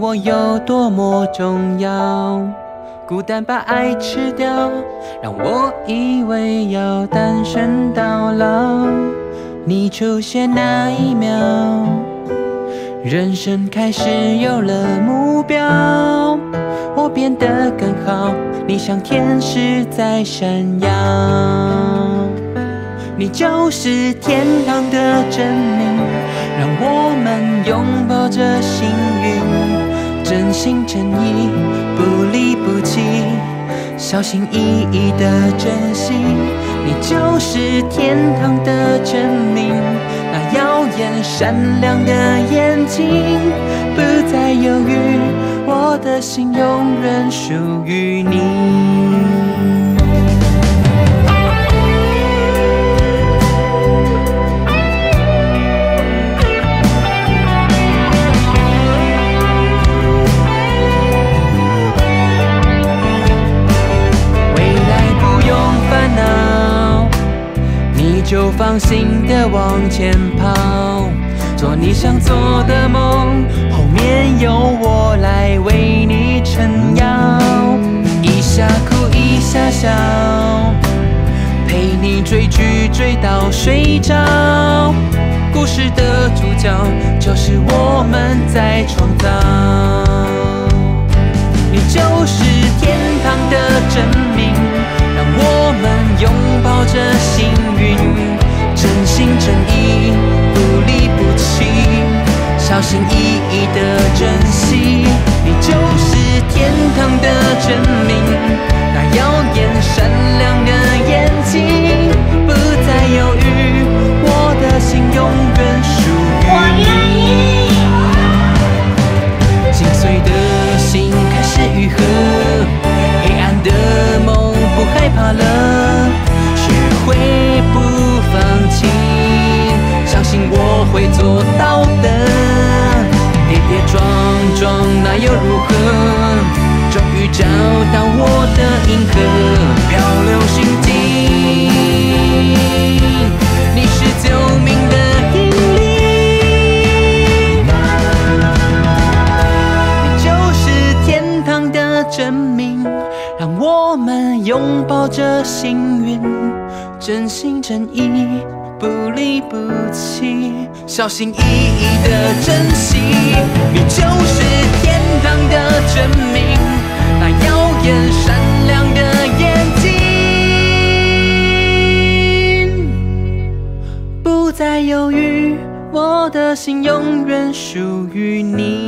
我有多么重要。孤单把爱吃掉，让我以为要单身到老。你出现那一秒，人生开始有了目标。我变得更好，你像天使在闪耀。你就是天堂的证明，让我们拥抱着幸运。真心真意，不离不弃，小心翼翼的珍惜。你就是天堂的证明，那耀眼闪亮的眼睛，不再犹豫，我的心永远属于你。就放心的往前跑，做你想做的梦，后面有我来为你撑腰。一下哭一下笑，陪你追剧追到睡着。故事的主角就是我们在创造，你就是小又如何？终于找到我的银河，漂流心境。你是救命的引力，你就是天堂的证明，让我们拥抱着幸运。真心真意，不离不弃，小心翼翼的珍惜。你就证明，那耀眼闪亮的眼睛，不再犹豫，我的心永远属于你。